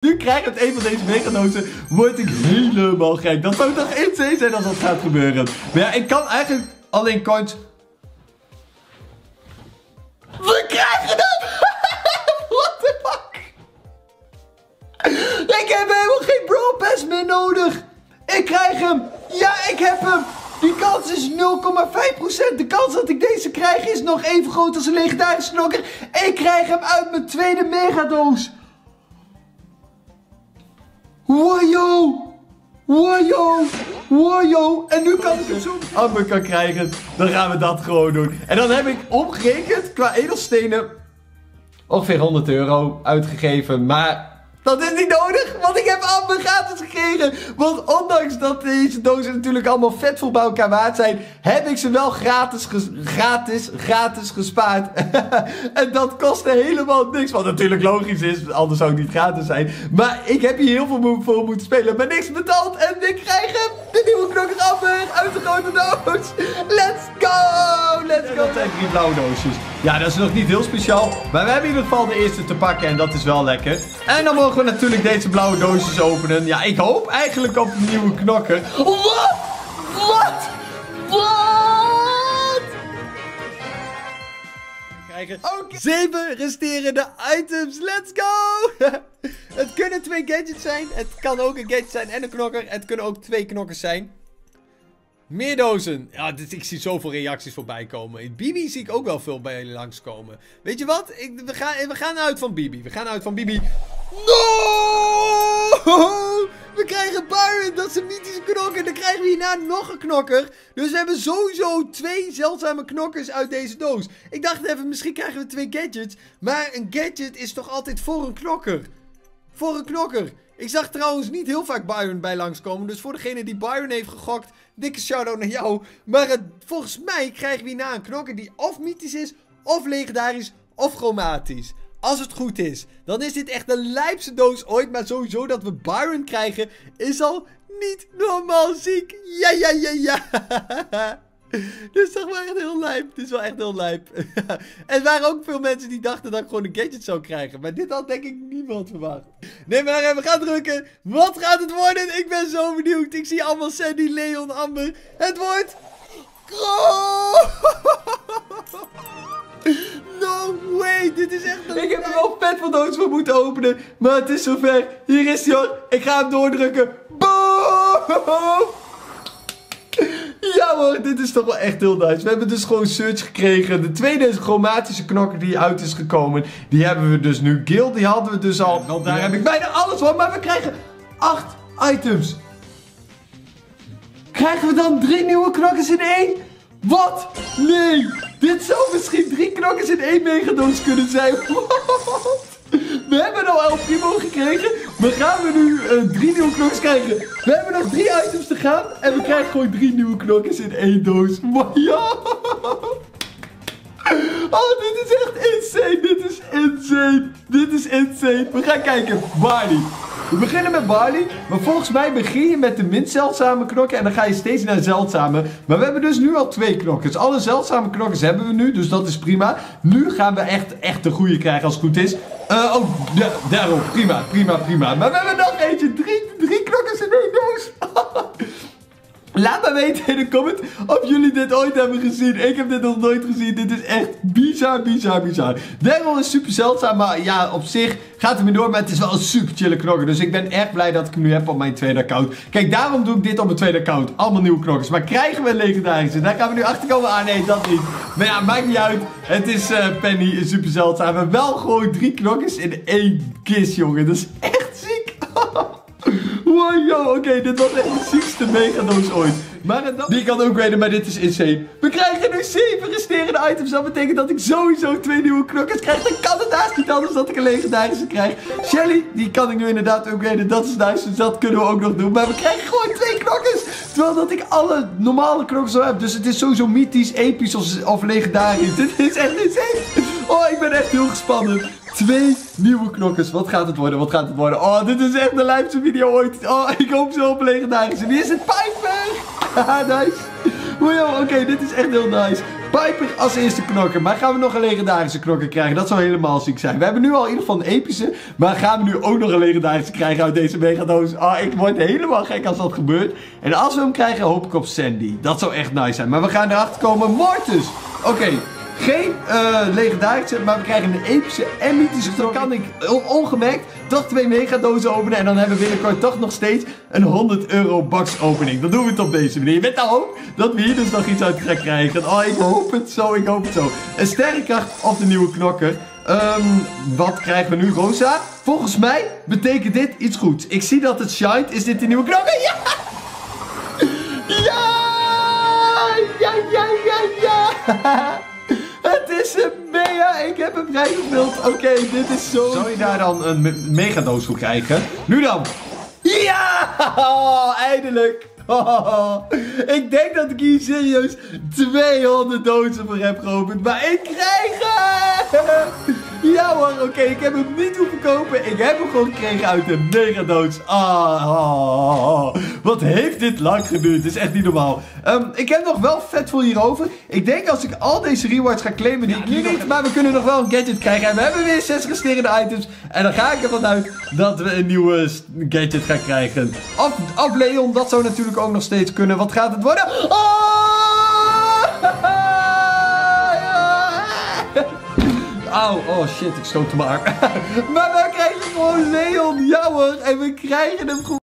Nu krijg ik het een van deze meganoten, word ik helemaal gek. Dat zou toch insane zijn als dat gaat gebeuren. Maar ja, ik kan eigenlijk alleen coins... We krijgen hem! What the fuck? Ik heb helemaal geen Brawl Pass meer nodig. Ik krijg hem. Ja, ik heb hem. Die kans is 0,5%. De kans dat ik deze krijg is nog even groot als een legendarische knokker. Ik krijg hem uit mijn tweede megadoos. Wajo! Wajo! Wajo! En nu kan ik het zo Amber kan krijgen. Dan gaan we dat gewoon doen. En dan heb ik omgerekend qua edelstenen ongeveer 100 euro uitgegeven. Maar dat is niet nodig, want ik heb Amber gratis gekregen. Want ondanks dat deze dozen natuurlijk allemaal vet vol bij elkaar waard zijn, heb ik ze wel gratis, gratis, gratis gespaard. en dat kostte helemaal niks. Wat natuurlijk logisch is, anders zou het niet gratis zijn. Maar ik heb hier heel veel voor moeten spelen, maar niks betaald. En ik krijg hem, nieuwe knokker uit de grote doos. Let's go, let's go. dat zijn drie blauwe doosjes. Ja, dat is nog niet heel speciaal. Maar we hebben in ieder geval de eerste te pakken en dat is wel lekker. En dan mogen we natuurlijk deze blauwe doosjes openen. Ja, ik hoop eigenlijk op een nieuwe knokker. Wat? Wat? Wat? Krijgen okay. zeven resterende items. Let's go! het kunnen twee gadgets zijn. Het kan ook een gadget zijn en een knokker. Het kunnen ook twee knokkers zijn. Meer dozen. Ja, dit, ik zie zoveel reacties voorbij komen. Bibi zie ik ook wel veel bij jullie langskomen. Weet je wat? Ik, we, gaan, we gaan uit van Bibi. We gaan uit van Bibi. No! We krijgen Byron. Dat is een mythische knokker. Dan krijgen we hierna nog een knokker. Dus we hebben sowieso twee zeldzame knokkers uit deze doos. Ik dacht even, misschien krijgen we twee gadgets. Maar een gadget is toch altijd voor een knokker. Voor een knokker. Ik zag trouwens niet heel vaak Byron bij langskomen. Dus voor degene die Byron heeft gegokt, dikke shout-out naar jou. Maar volgens mij krijgen we hierna een knokker die of mythisch is, of legendarisch, of chromatisch. Als het goed is, dan is dit echt de lijpste doos ooit. Maar sowieso dat we Byron krijgen, is al niet normaal ziek. Ja, ja, ja, ja. Dit is toch wel echt heel lijp. Dit is wel echt heel lijp. er waren ook veel mensen die dachten dat ik gewoon een gadget zou krijgen. Maar dit had denk ik niemand verwacht. Nee, maar we gaan drukken. Wat gaat het worden? Ik ben zo benieuwd. Ik zie allemaal Sandy, Leon, Amber. Het wordt... No way, dit is echt een Ik heb er wel vet van dood voor moeten openen. Maar het is zover. Hier is hij hoor. Ik ga hem doordrukken. Boom! Ja hoor, dit is toch wel echt heel nice. We hebben dus gewoon search gekregen. De tweede is chromatische knokker die uit is gekomen. Die hebben we dus nu. Gil, die hadden we dus al. Want daar heb ik bijna alles van. Maar we krijgen acht items. Krijgen we dan drie nieuwe knokkers in één? Wat? Nee. Dit zou misschien drie knokkers in één megadoos kunnen zijn. Wat? We hebben nou El Primo gekregen. Maar gaan we nu uh, drie nieuwe knokjes krijgen? We hebben nog drie items te gaan. En we krijgen gewoon drie nieuwe knokjes in één doos. Maar ja. Oh, dit is echt insane. Dit is insane. Dit is insane. We gaan kijken. Barley. We beginnen met Barley. Maar volgens mij begin je met de minst zeldzame knokken. En dan ga je steeds naar zeldzame. Maar we hebben dus nu al twee knokkers. Alle zeldzame knokkers hebben we nu. Dus dat is prima. Nu gaan we echt, echt de goede krijgen als het goed is. Uh, oh, ja, daarom. Prima, prima, prima. Maar we hebben nog eentje. Drie, drie knokkers in één doos. Laat me weten in de comment of jullie dit ooit hebben gezien. Ik heb dit nog nooit gezien. Dit is echt bizar, bizar, bizar. Daryl is super zeldzaam, maar ja, op zich gaat het me door. Maar het is wel een super chille knokker. Dus ik ben echt blij dat ik hem nu heb op mijn tweede account. Kijk, daarom doe ik dit op mijn tweede account. Allemaal nieuwe knokkers. Maar krijgen we legendarische? Daar gaan we nu achter komen. Ah nee, dat niet. Maar ja, maakt niet uit. Het is uh, Penny, super zeldzaam. Maar wel gewoon drie knokkers in één kist, jongen. Dat is echt Wow, oké, dit was echt de ziekste megadoos ooit. Maar dan... Die kan ook weten, maar dit is insane. We krijgen nu 7 resterende items. Dat betekent dat ik sowieso twee nieuwe knokkers krijg. Dan kan het haast niet anders dat ik een legendarische krijg. Shelly, die kan ik nu inderdaad ook weten. Dat is nice, dus dat kunnen we ook nog doen. Maar we krijgen gewoon twee knokkers. Terwijl dat ik alle normale knokkers al heb. Dus het is sowieso mythisch, episch of, of legendarisch. Dit is echt insane. Oh, ik ben echt heel gespannen. Twee nieuwe knokkers. Wat gaat het worden? Wat gaat het worden? Oh, dit is echt de lijpste video ooit. Oh, ik hoop zo op legendarische. Wie is het? Piper! Haha, nice. Wow, oké, dit is echt heel nice. Piper als eerste knokker. Maar gaan we nog een legendarische knokker krijgen? Dat zou helemaal ziek zijn. We hebben nu al in ieder geval een epische. Maar gaan we nu ook nog een legendarische krijgen uit deze megadoos? Ah, ik word helemaal gek als dat gebeurt. En als we hem krijgen, hoop ik op Sandy. Dat zou echt nice zijn. Maar we gaan erachter komen. Mortis! Oké. Geen uh, legendarische, maar we krijgen een epische en mythische. Dan kan ik ongemerkt toch twee megadozen openen. En dan hebben we binnenkort toch nog steeds een 100 euro box opening. Dan doen we het op deze manier. Met de hoop dat we hier dus nog iets uit gaan krijgen. Oh, ik hoop het zo, ik hoop het zo. Een sterrenkracht of de nieuwe knokker. Um, wat krijgen we nu, Rosa? Volgens mij betekent dit iets goeds. Ik zie dat het shine. Is dit de nieuwe knokker? Ja! Ja! Ja, ja, ja, ja! Is een mega. Ik heb hem vrijgespeeld. Oké, dit is zo... Zou je daar dan een megadoos voor krijgen? Nu dan. Ja! eindelijk. ik denk dat ik hier serieus 200 dozen voor heb geopend. Maar ik krijg hem! Hoor, oké, ik heb hem niet hoeven kopen. Ik heb hem gewoon gekregen uit de megadoos. Ah, ah, wat heeft dit lang geduurd. Het is echt niet normaal. Um, ik heb nog wel vet veel hierover. Ik denk als ik al deze rewards ga claimen die ik nu niet. Maar we kunnen nog wel een gadget krijgen. En we hebben weer 6 resterende items. En dan ga ik ervan uit dat we een nieuwe gadget gaan krijgen. Of, of Leon, dat zou natuurlijk ook nog steeds kunnen. Wat gaat het worden? Oh! Auw, oh shit, ik stoot hem maar. maar we krijgen gewoon Leon, jammer. En we krijgen hem gewoon.